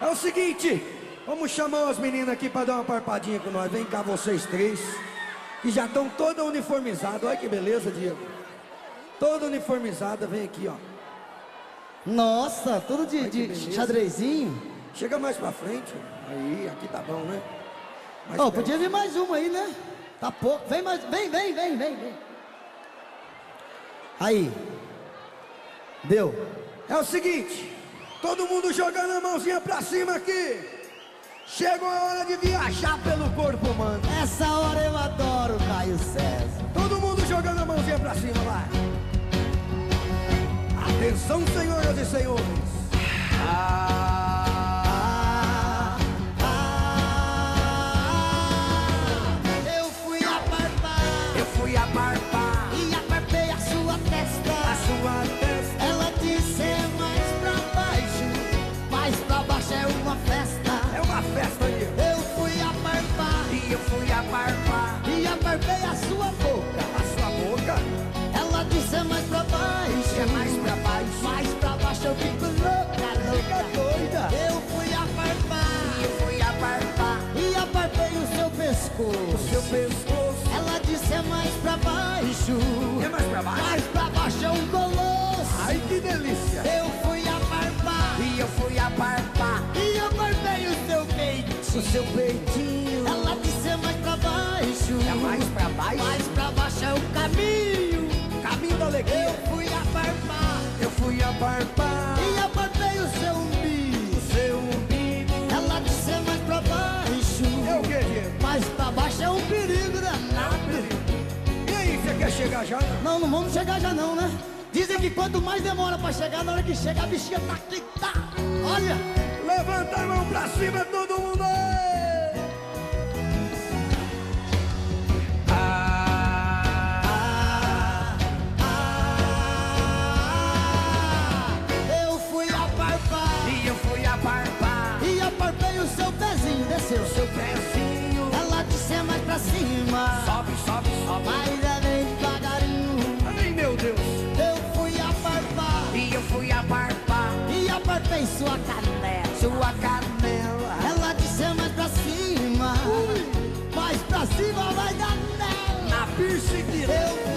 É o seguinte, vamos chamar as meninas aqui para dar uma parpadinha com nós. Vem cá vocês três, que já estão todas uniformizadas. Olha que beleza, Diego. Toda uniformizada, vem aqui, ó. Nossa, tudo de, de xadrezinho. Chega mais pra frente. Aí, aqui tá bom, né? Perto. podia vir mais uma aí, né? Tá pouco. Vem mais. Vem, vem, vem, vem, vem. Aí. Deu. É o seguinte, todo mundo jogando a mãozinha pra cima aqui. Chegou a hora de viajar pelo corpo humano. Essa hora eu adoro Caio César. Todo mundo jogando a mãozinha pra cima, vai. Atenção, senhoras e senhores. Ah, apartei a sua boca. a sua boca. Ela disse é mais pra baixo, É mais pra baixo. mais pra baixo eu fico louca, louca. doida. Eu fui a barbar Eu fui a barba, e apartei o seu pescoço. seu pescoço. Ela disse é mais pra baixo, É mais pra baixo. mais pra baixo é um colosso. Ai, que delícia. Eu fui a barbar E eu fui a barba, e apartei o seu peito. o seu peitinho. Mais pra baixo. mais pra baixo é o caminho. Caminho da alegria. Eu fui a barbar Eu fui a barba, e apartei o seu umbigo. o seu umbigo. Ela disse é mais pra baixo, É o que, Diego? mais pra baixo é um perigo danado. E aí, você quer chegar já? Não, não vamos chegar já não, né? Dizem que quanto mais demora pra chegar, na hora que chega a bichinha tá aqui, tá. Olha, Levanta a mão pra cima, todo mundo! E apartei sua canela. sua canela. Ela disse é mais pra cima, mais pra cima vai dar nela. Na perseguida. Eu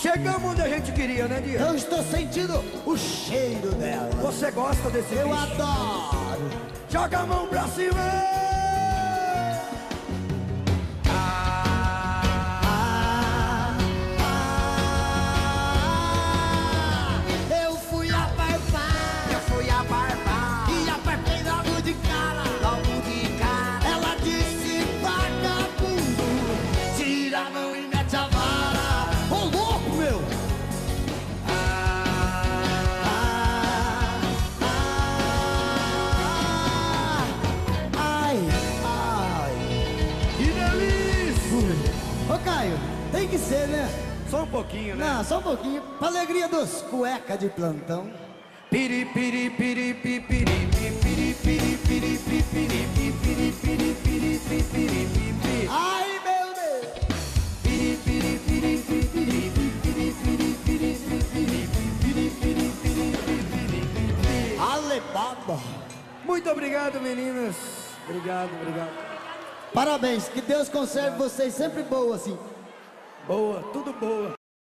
Chegamos onde a gente queria, né, Diego? Eu estou sentindo o cheiro dela. Você gosta desse Eu bicho? adoro. Joga a mão pra cima! Tem que ser, né? Só um pouquinho, né? Não, só um pouquinho. Pra alegria dos cueca de plantão. Piri, piri, piri, pi, piri, pi, piri, piri, piri, pi, piri, pi, piri, piri, piri, pi, piri, pi, pi. Ai, meu Deus! Piri, piri, piri, pi, piri, pi, piri, piri, piri, pi, piri, pi, piri, piri, piri, pi, piri, pi, pi. Alebaba! Muito obrigado, meninas. Obrigado, obrigado. Parabéns, que Deus conserve vocês sempre boas assim. Boa, tudo boa.